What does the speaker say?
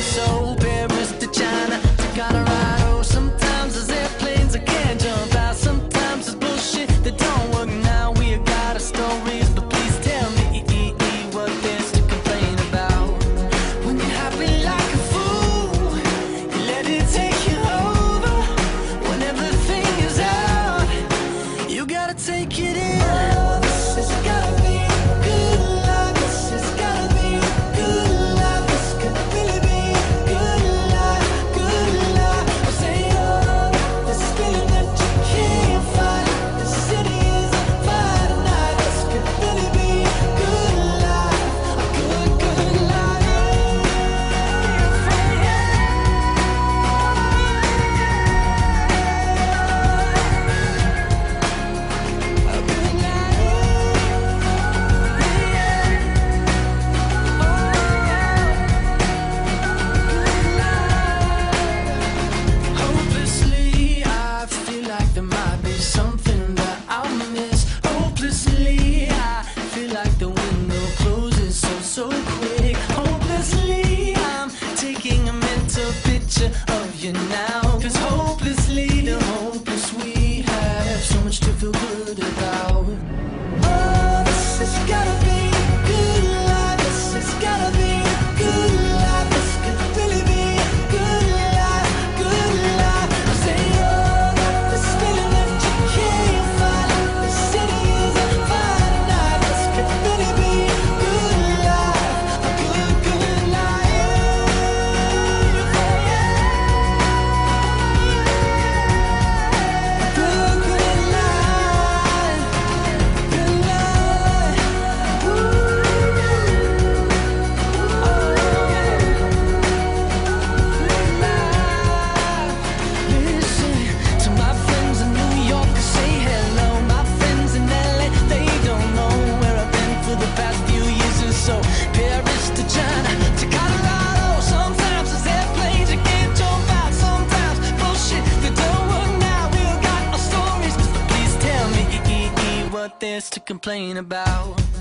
So Paris to China to Colorado. Oh, sometimes airplanes can't jump out. Sometimes it's bullshit that don't work. Now we got our stories, but please tell me what there's to complain about. When you're happy like a fool, you let it take you over. Is out, you gotta take it in. Oh, this is to complain about.